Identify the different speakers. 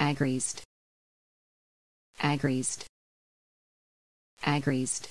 Speaker 1: agreased agreased agreased